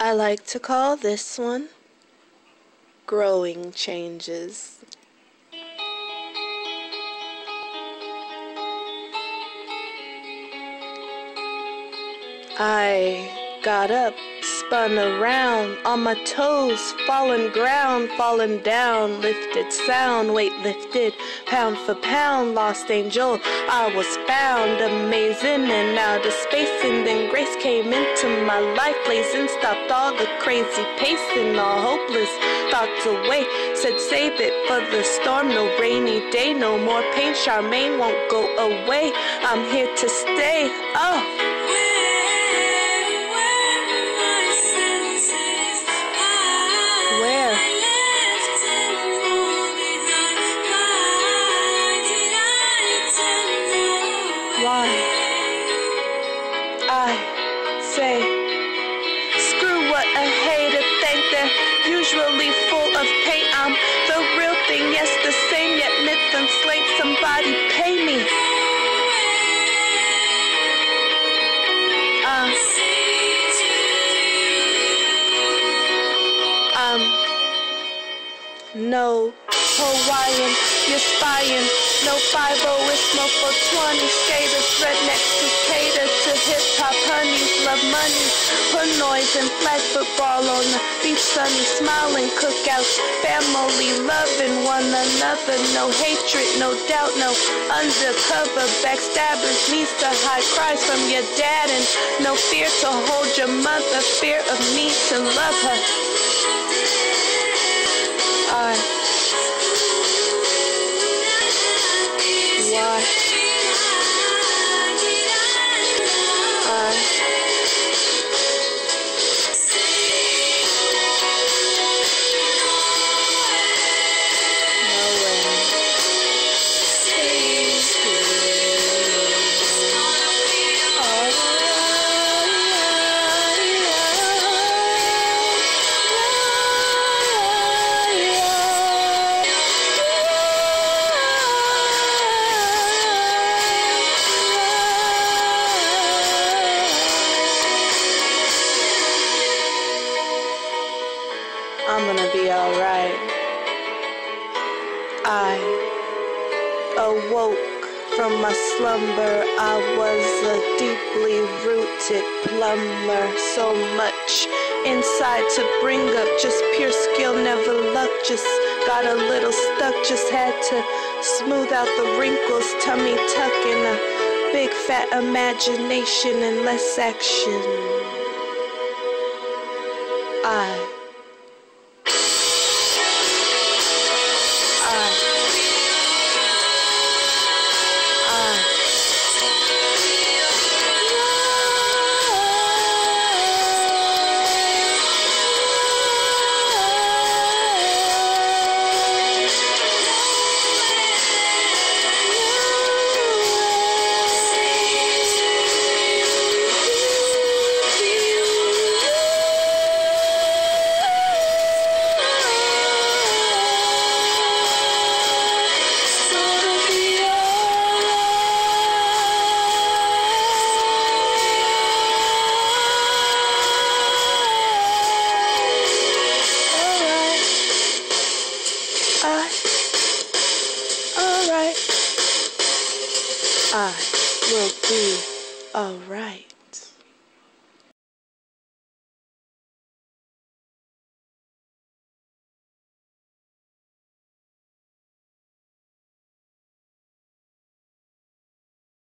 I like to call this one Growing Changes. I got up spun around on my toes, fallen ground, fallen down, lifted sound, weight lifted, pound for pound, lost angel. I was found amazing and out of space, and then grace came into my life, blazing, stopped all the crazy pacing, all hopeless thoughts away. Said save it for the storm, no rainy day, no more pain. Charmaine won't go away. I'm here to stay. Oh. Why I say screw what a hater think. They're usually full of pain I'm the real thing yes the same yet myth and slate. Somebody pay me. Uh, um no Hawaiian, you're spying. No 5 is smoke for 20 skaters. Rednecks who cater to hip hop honeys. Love money, put noise and flag football on the beach. Sunny, smiling cookouts. Family loving one another. No hatred, no doubt, no undercover. Backstabbers needs to hide cries from your dad. And no fear to hold your mother. Fear of me to love her. Be alright. I awoke from my slumber. I was a deeply rooted plumber. So much inside to bring up. Just pure skill, never luck. Just got a little stuck. Just had to smooth out the wrinkles. Tummy tucking a big fat imagination and less action. I will be alright.